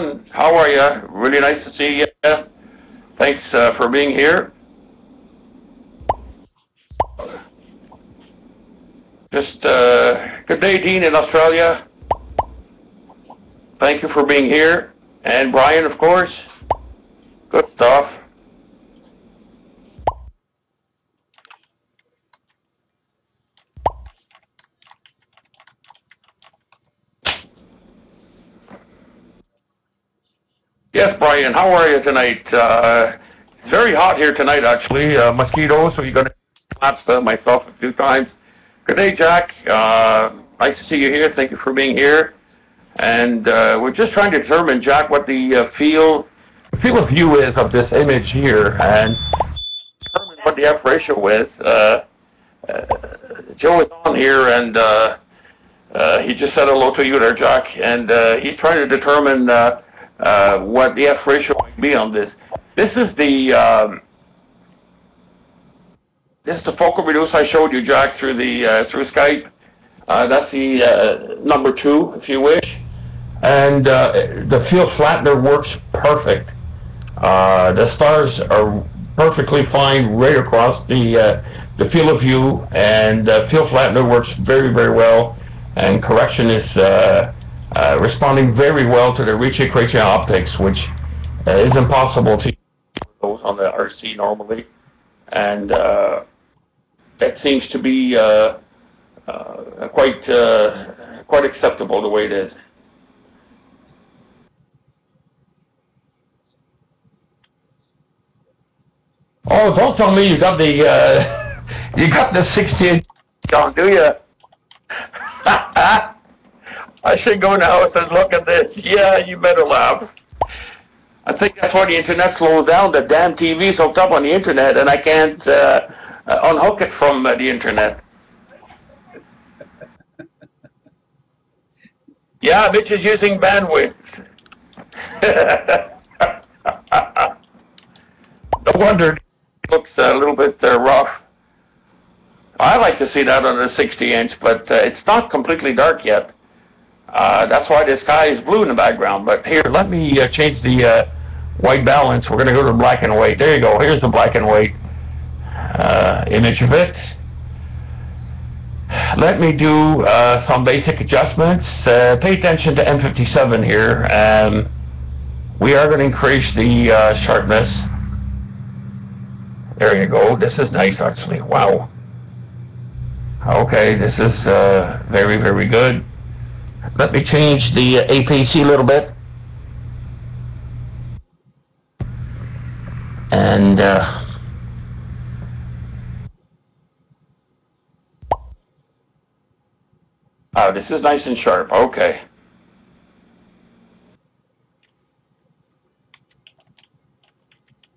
John. How are you? Really nice to see you. Thanks uh, for being here. Just uh, good day, Dean in Australia. Thank you for being here. And Brian, of course. Good stuff. Yes, Brian, how are you tonight? Uh, it's very hot here tonight, actually. Uh, mosquitoes, so you're going to slap uh, myself a few times. Good day, Jack. Uh, nice to see you here. Thank you for being here. And uh, we're just trying to determine, Jack, what the uh, field, field of view is of this image here, and determine what the F ratio is. Uh, uh, Joe is on here, and uh, uh, he just said hello to you there, Jack, and uh, he's trying to determine uh, what the F ratio might be on this. This is the um, this is the focal reduce I showed you, Jack, through the uh, through Skype. Uh, that's the uh, number two, if you wish. And uh, the field flattener works perfect. The stars are perfectly fine right across the the field of view, and uh, field flattener works very, very well. And correction is uh, responding very well to the Ritchey-Chrétien optics, which uh, is impossible to use those on the RC normally. And uh, that seems to be uh, uh, quite uh, quite acceptable the way it is. Oh, don't tell me you got the uh, you got the 16 John, do you? I should go in the house and look at this. Yeah, you better laugh. I think that's why the internet slows down. The damn TV's hooked up on the internet, and I can't uh, uh, unhook it from uh, the internet. Yeah, bitch is using bandwidth. no wonder it looks a little bit uh, rough. I like to see that on a 60 inch, but uh, it's not completely dark yet. Uh, that's why the sky is blue in the background. But here, let me uh, change the uh, white balance. We're going to go to black and white. There you go. Here's the black and white uh, image of it. Let me do uh, some basic adjustments. Pay attention to M57 here. Um, we are going to increase the sharpness. There you go. This is nice, actually. Wow. Okay, this is very, very good. Let me change the APC a little bit. And uh, oh, this is nice and sharp. Okay.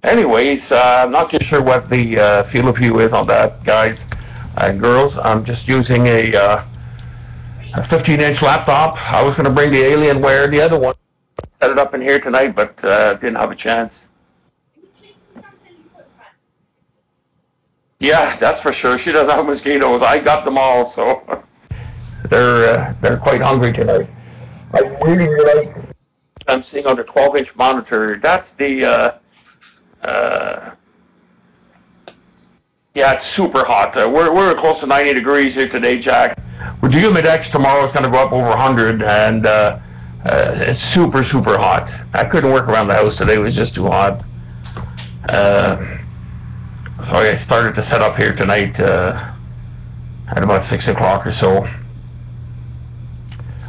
Anyways, uh, I'm not too sure what the uh, field of view is on that, guys and girls. I'm just using a uh, a 15-inch laptop. I was going to bring the Alienware, the other one, set it up in here tonight, but uh, didn't have a chance. Yeah, that's for sure. She doesn't have mosquitoes. I got them all, so they're uh, they're quite hungry tonight. I really like. I'm seeing on the 12-inch monitor. That's the. Uh, uh, yeah, it's super hot. Uh, we're we're close to 90 degrees here today, Jack. With humidex tomorrow, it's going to go up over 100, and uh, uh, it's super super hot. I couldn't work around the house today; it was just too hot. Uh, so I started to set up here tonight uh, at about six o'clock or so.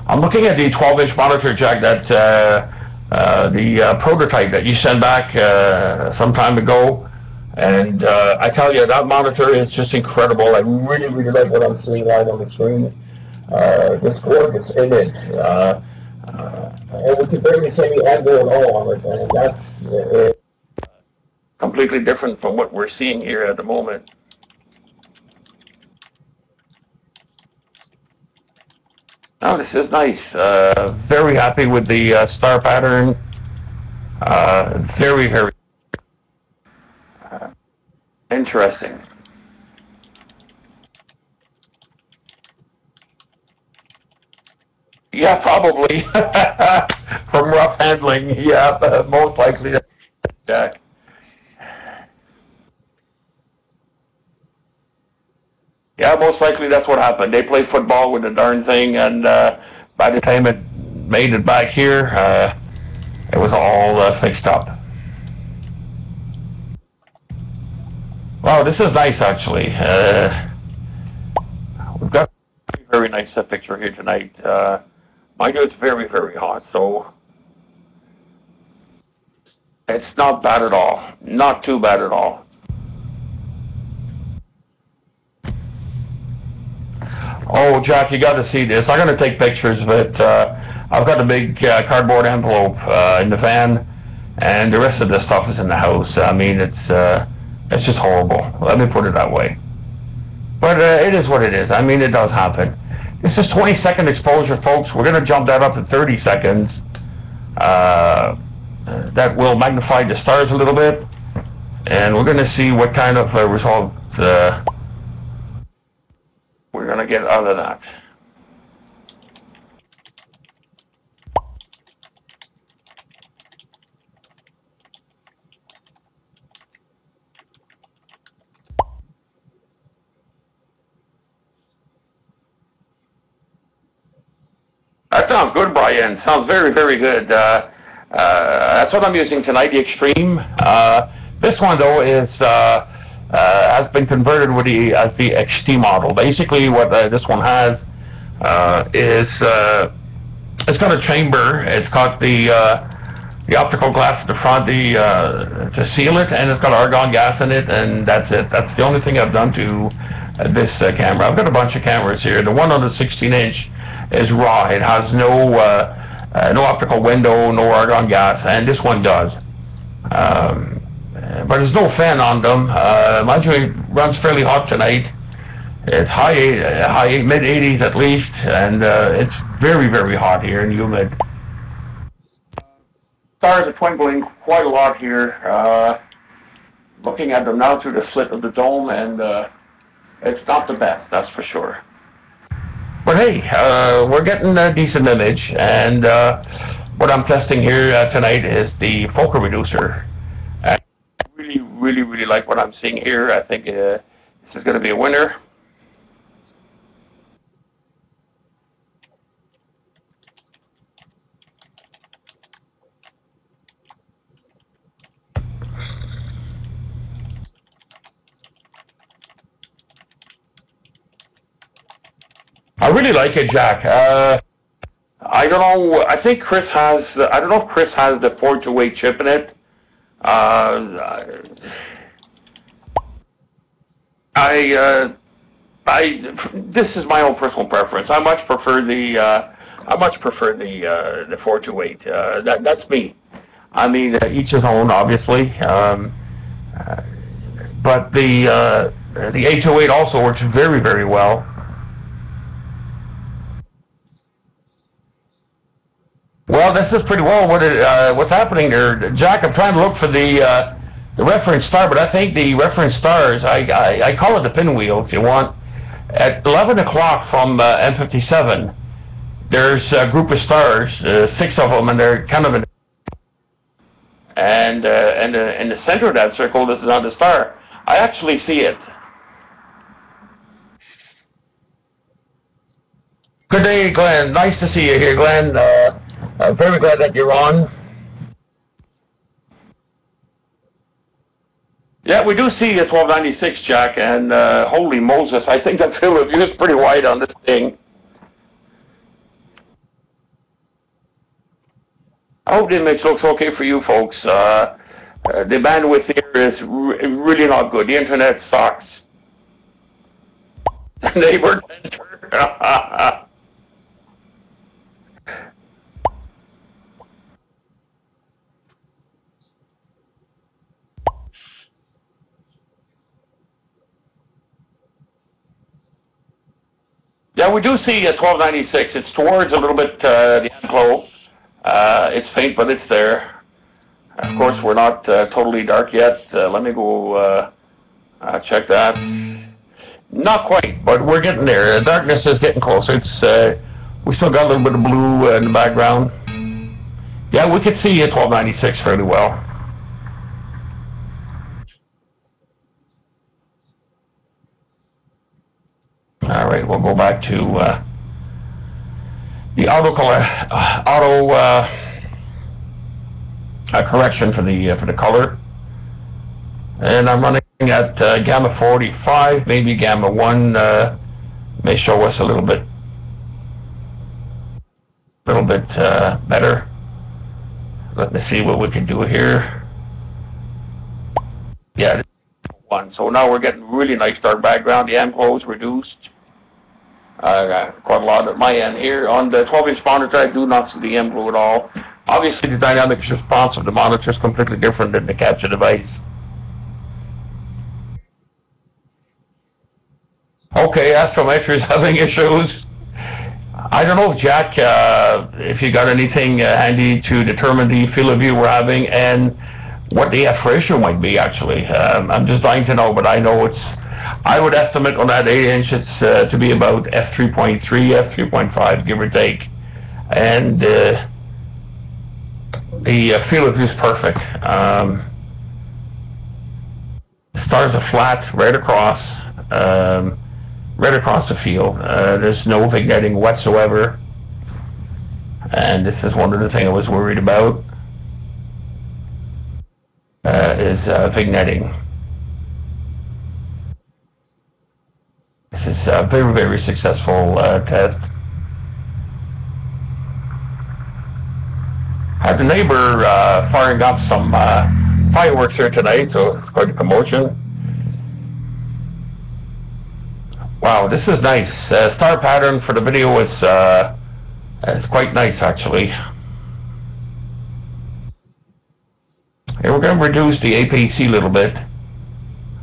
I'm looking at the 12-inch monitor, Jack. That uh, uh, the uh, prototype that you sent back uh, some time ago, and uh, I tell you that monitor is just incredible. I really, really like what I'm seeing right on the screen. Uh, this gorgeous image. Uh, uh, and we can barely see any angle at all on it, and that's uh, completely different from what we're seeing here at the moment. Oh, this is nice. Uh, very happy with the star pattern. Very, very interesting. Yeah, probably. from rough handling. Yeah, most likely, Jack. Yeah, most likely that's what happened. They played football with the darn thing, and uh, by the time it made it back here, uh, it was all uh, fixed up. Wow, this is nice actually. Uh, we've got a very, nice uh, picture here tonight. Uh, mind you, it's very, very hot, so it's not bad at all. Not too bad at all. Oh, Jack, you got to see this. I'm going to take pictures of it. Uh, I've got a big uh, cardboard envelope uh, in the van, and the rest of the stuff is in the house. I mean, it's uh, it's just horrible. Let me put it that way. But uh, it is what it is. I mean, it does happen. This is 20 second exposure, folks. We're going to jump that up to 30 seconds. Uh, that will magnify the stars a little bit, and we're going to see what kind of uh, uh, we're going to get out of that. That sounds good, Brian. Sounds very, very good. Uh, uh, that's what I'm using tonight, the Extreme. Uh, this one, though, is uh, uh, has been converted with the as the XT model. Basically, what uh, this one has is it's got a chamber. It's got the the optical glass at the front the, to seal it, and it's got argon gas in it, and that's it. That's the only thing I've done to this uh, camera. I've got a bunch of cameras here. The one on the 16 inch is raw. It has no uh, uh, no optical window, no argon gas, and this one does. Um, but there's no fan on them. Uh, mind you, it runs fairly hot tonight. It's high, uh, high mid 80s at least, and uh, it's very, very hot here and humid. Stars are twinkling quite a lot here. Uh, looking at them now through the slit of the dome, and uh, it's not the best, that's for sure. But hey, uh, we're getting a decent image, and uh, what I'm testing here uh, tonight is the focal reducer. I really, really, really like what I'm seeing here. I think uh, this is going to be a winner. I really like it, Jack. Uh, I don't know. I think Chris has. I don't know if Chris has the four to eight chip in it. Uh, I. Uh, I. This is my own personal preference. I much prefer the. Uh, I much prefer the uh, the four to eight. Uh, that that's me. I mean, uh, each his own, obviously. Um, uh, but the uh, the 808 also works very very well. Well, this is pretty well what it, uh, what's happening there, Jack. I'm trying to look for the uh, the reference star, but I think the reference stars. I, I, I call it the pinwheel, if you want. At 11 o'clock from uh, M57, there's a group of stars, uh, six of them, and they're kind of in. And uh, and uh, in the center of that circle, this is not the star. I actually see it. Good day, Glenn. Nice to see you here, Glenn. I'm very glad that you're on. Yeah, we do see a 1296, Jack, and uh, holy Moses, I think that field is pretty wide on this thing. I hope the image looks okay for you folks. Uh, uh, the bandwidth here is re really not good. The internet sucks. Neighbor We do see a 1296. It's towards a little bit uh, the amp glow. Uh, it's faint, but it's there. Of course, we're not uh, totally dark yet. Uh, let me go uh, uh, check that. Not quite, but we're getting there. The darkness is getting closer. It's we still got a little bit of blue in the background. Yeah, we could see a 1296 fairly well. All right, we'll go back to uh, the auto color, uh, auto uh, uh, correction for the uh, for the color, and I'm running at gamma 45, maybe gamma one uh, may show us a little bit, little bit better. Let me see what we can do here. Yeah, one. So now we're getting really nice dark background. The M is reduced. Got quite a lot at my end here. On the 12-inch monitor, I do not see the amp glow at all. Obviously, the dynamic response of the monitor is completely different than the capture device. Okay, Astrometry is having issues. I don't know if Jack, uh, if you got anything uh, handy to determine the field of view we're having and what the F ratio might be actually. Um, I'm just dying to know, but I know it's, I would estimate on that 8 inches uh, to be about F3.3, F3.5, give or take. And uh, the uh, field of view is perfect. Um, stars are flat right across. Um, right across the field. Uh, there's no vignetting whatsoever. And this is one of the things I was worried about, uh, is uh, vignetting. This is a very, very successful uh, test. Had the neighbor uh, firing up some uh, fireworks here tonight, so it's quite a commotion. Wow, this is nice. Star pattern for the video is it's quite nice actually. We're going to reduce the APC a little bit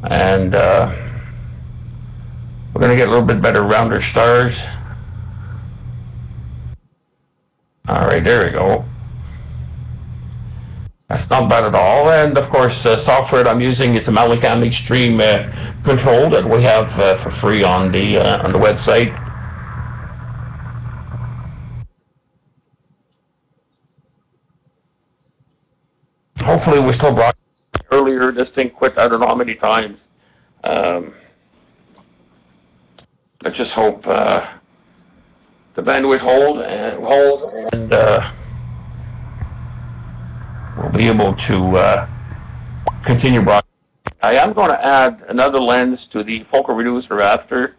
and uh, we're going to get a little bit better rounder stars. Alright, there we go. That's not bad at all. And of course, the software I'm using is the MallinCam Extreme uh, Control that we have uh, for free on the uh, on the website. Hopefully, we still brought earlier. This thing quit. I don't know how many times. Um, let's just hope uh, the bandwidth hold and hold and. Uh, we'll be able to uh, continue broadcasting. I am going to add another lens to the focal reducer after.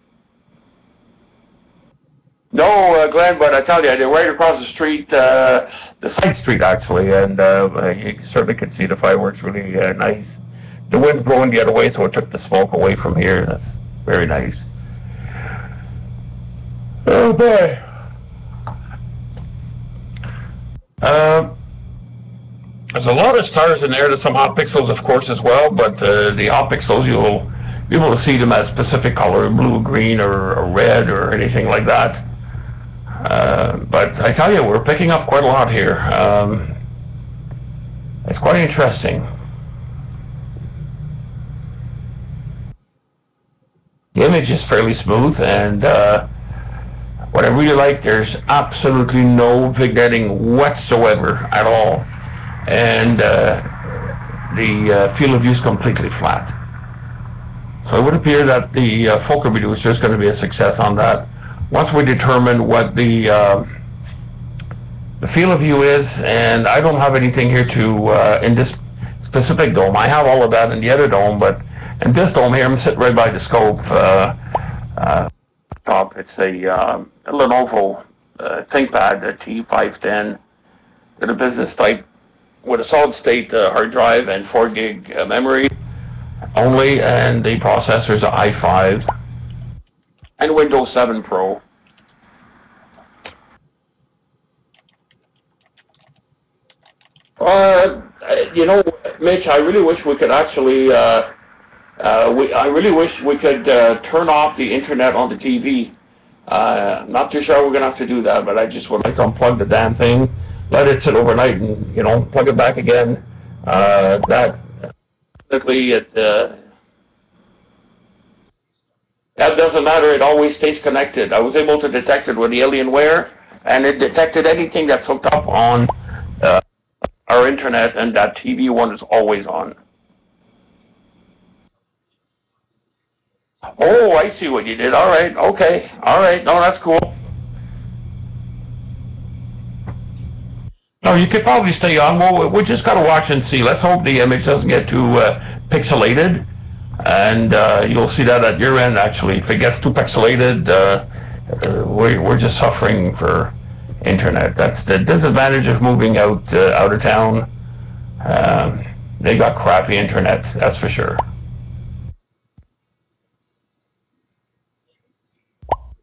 No, uh, Glenn, but I tell you, they're right across the street, uh, the side street actually, and uh, you certainly can see the fireworks really uh, nice. The wind's blowing the other way, so it took the smoke away from here. That's very nice. Oh boy. Uh, there's a lot of stars in there. There's some hot pixels, of course, as well, but uh, the hot pixels, you'll be able to see them as specific color, blue, green, or, or red, or anything like that. But I tell you, we're picking up quite a lot here. Um, it's quite interesting. The image is fairly smooth, and uh, what I really like, there's absolutely no vignetting whatsoever at all and uh, the uh, field of view is completely flat. So it would appear that the uh, focal reducer is going to be a success on that. Once we determine what the uh, the field of view is, and I don't have anything here to uh, in this specific dome. I have all of that in the other dome, but in this dome here, I'm sitting right by the scope. Uh, uh, top, it's a, um, a Lenovo uh, ThinkPad, a T510, a business type with a solid state uh, hard drive and 4 gig uh, memory only, and the processor is an i5 and Windows 7 Pro. Uh, you know, Mitch, I really wish we could actually, uh, uh, we, I really wish we could uh, turn off the internet on the TV. Uh, not too sure we're going to have to do that, but I just would like to unplug the damn thing let it sit overnight and, you know, plug it back again. Uh, that, typically it, uh, that doesn't matter. It always stays connected. I was able to detect it with the Alienware, and it detected anything that's hooked up on our internet and that TV one is always on. Oh, I see what you did. All right. Okay. All right. No, that's cool. No, you could probably stay on. Well, we just got to watch and see. Let's hope the image doesn't get too uh, pixelated. And uh, you'll see that at your end, actually. If it gets too pixelated, uh, uh we, we're just suffering for internet. That's the disadvantage of moving out uh, out of town. Um, they got crappy internet, that's for sure.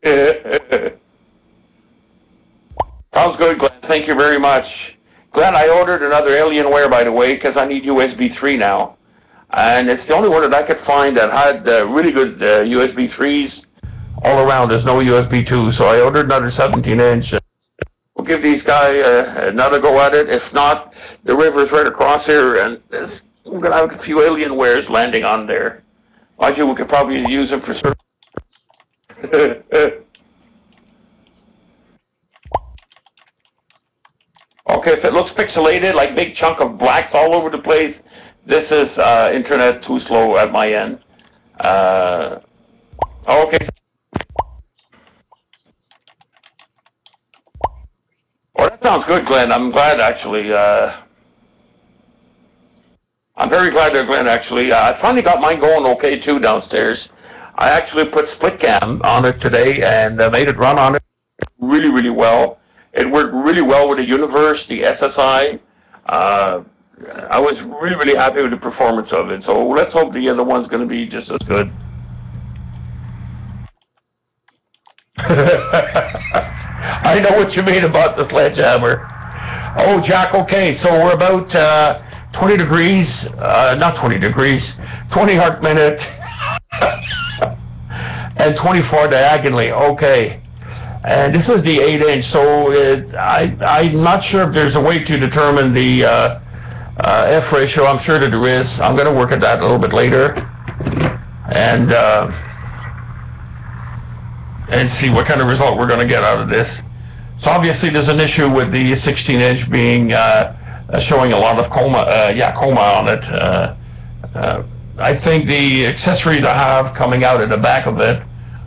Sounds good, Glenn. Thank you very much. Glenn, I ordered another Alienware, by the way, because I need USB 3 now. And it's the only one that I could find that had uh, really good uh, USB 3s all around. There's no USB 2, so I ordered another 17-inch. Give these guys uh, another go at it. If not, the river's right across here, and we're going to have a few Alienwares landing on there. Mind you, we could probably use them for certain. Okay, if it looks pixelated, like big chunk of blacks all over the place, this is uh, internet too slow at my end. Uh, okay. Well, that sounds good, Glenn. I'm glad, actually. Uh, I'm very glad there, Glenn, actually. Uh, I finally got mine going okay, too, downstairs. I actually put SplitCam on it today and uh, made it run on it really, really well. It worked really well with the Universe, the SSI. Uh, I was really, really happy with the performance of it. So let's hope the other one's going to be just as good. I know what you mean about the sledgehammer. Oh, Jack, okay, so we're about uh, 20 degrees, uh, not 20 degrees, 20 arc minute, and 24 diagonally, okay. And this is the 8 inch, so it, I, I'm not sure if there's a way to determine the uh, uh, F ratio. I'm sure that there is. I'm going to work at that a little bit later. And uh, and see what kind of result we're going to get out of this. So obviously there's an issue with the 16 inch being uh, uh, showing a lot of coma, uh, yeah, coma on it. Uh, uh, I think the accessories I have coming out at the back of it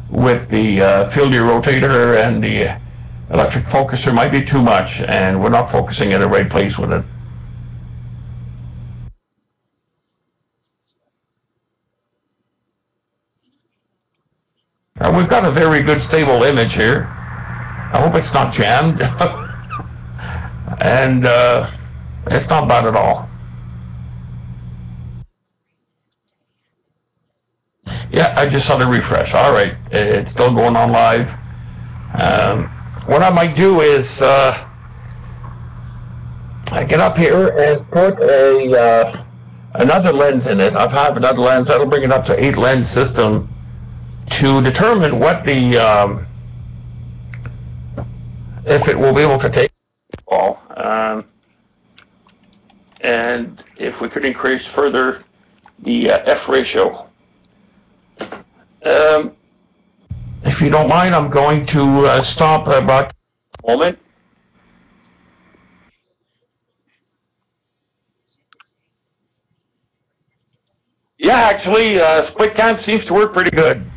with the uh, field rotator and the electric focuser might be too much and we're not focusing in the right place with it. Now we've got a very good stable image here. I hope it's not jammed. and uh, it's not bad at all. Yeah, I just saw the refresh. All right, it's still going on live. Um, what I might do is uh, I get up here and put a uh, another lens in it. I have had another lens. That'll bring it up to eight lens system to determine what the um, if it will be able to take all. Um, and if we could increase further the uh, F ratio um, if you don't mind, I'm going to uh, stop about a moment. Yeah, actually, uh, SplitCam seems to work pretty good.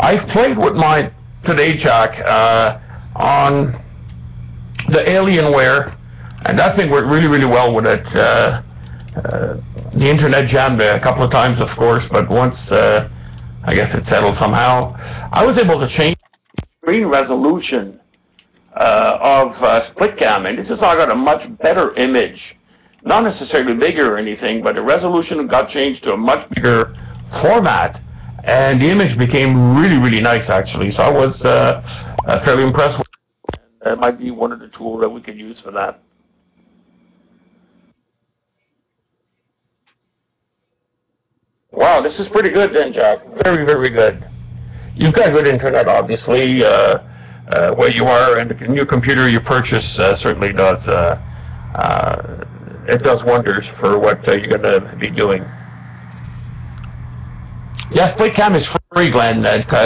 I've played with mine today, Jack, uh, on the Alienware, and that thing worked really, really well with it. Uh, uh, the internet jammed a couple of times, of course, but once uh, I guess it settled somehow. I was able to change screen resolution uh, of uh, SplitCam, and this is how I got a much better image. Not necessarily bigger or anything, but the resolution got changed to a much bigger format, and the image became really, really nice, actually. So I was uh, uh fairly impressed. That might be one of the tools that we could use for that. Wow, this is pretty good then, Jack. Very, very good. You've got good internet, obviously, uh, uh, where you are, and the new computer you purchase uh, certainly does. Uh, uh, it does wonders for what uh, you're going to be doing. Yes, Cam is free, Glenn,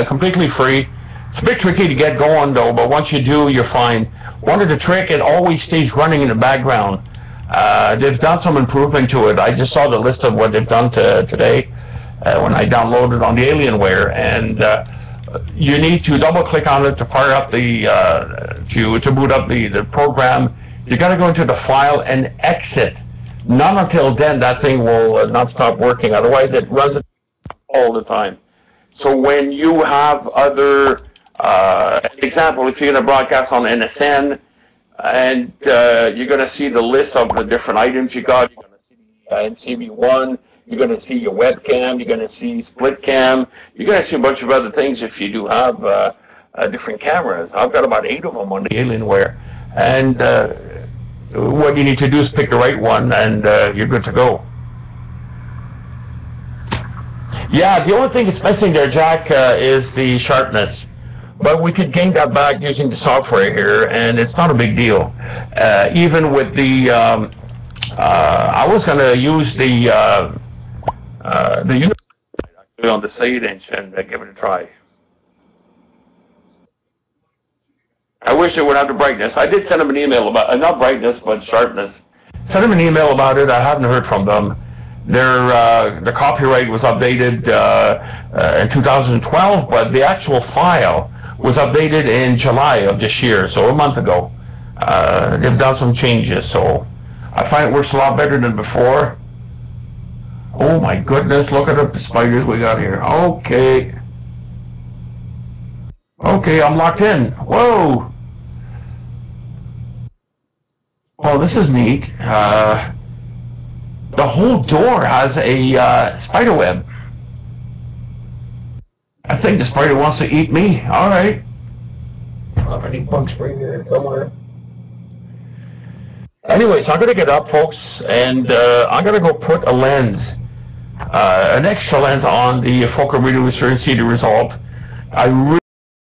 completely free. It's a bit tricky to get going, though, but once you do, you're fine. One of the trick, it always stays running in the background. Uh, they've done some improvement to it. I just saw the list of what they've done to, today uh, when I downloaded on the Alienware, and uh, you need to double click on it to fire up the uh, to to boot up the the program. You got to go into the file and exit. Not until then that thing will uh, not stop working. Otherwise, it runs all the time. So when you have other, uh, example, if you're going to broadcast on NSN, and uh, you're going to see the list of the different items you got. You're going to see uh, NCV1. You're going to see your webcam. You're going to see SplitCam. You're going to see a bunch of other things if you do have uh, uh, different cameras. I've got about eight of them on the Alienware. And uh, what you need to do is pick the right one, and you're good to go. Yeah, the only thing that's missing there, Jack, is the sharpness. But we could gain that back using the software here, and it's not a big deal. Uh, even with the, um, uh, I was going to use the uh, uh, the on the 8 inch and give it a try. I wish it would have the brightness. I did send them an email about, uh, not brightness, but sharpness. Sent them an email about it. I haven't heard from them. Their uh, the copyright was updated uh, uh, in 2012, but the actual file was updated in July of this year, so a month ago. Uh, they've done some changes, so I find it works a lot better than before. Oh my goodness, look at the spiders we got here. Okay. Okay, I'm locked in. Whoa. Oh, this is neat. Uh, the whole door has a uh, spider web. I think the spider wants to eat me. All right. I need bug spray here somewhere. Anyways, I'm going to get up, folks, and uh, I'm going to go put a lens, uh, an extra lens on the focal reader with see the result. I really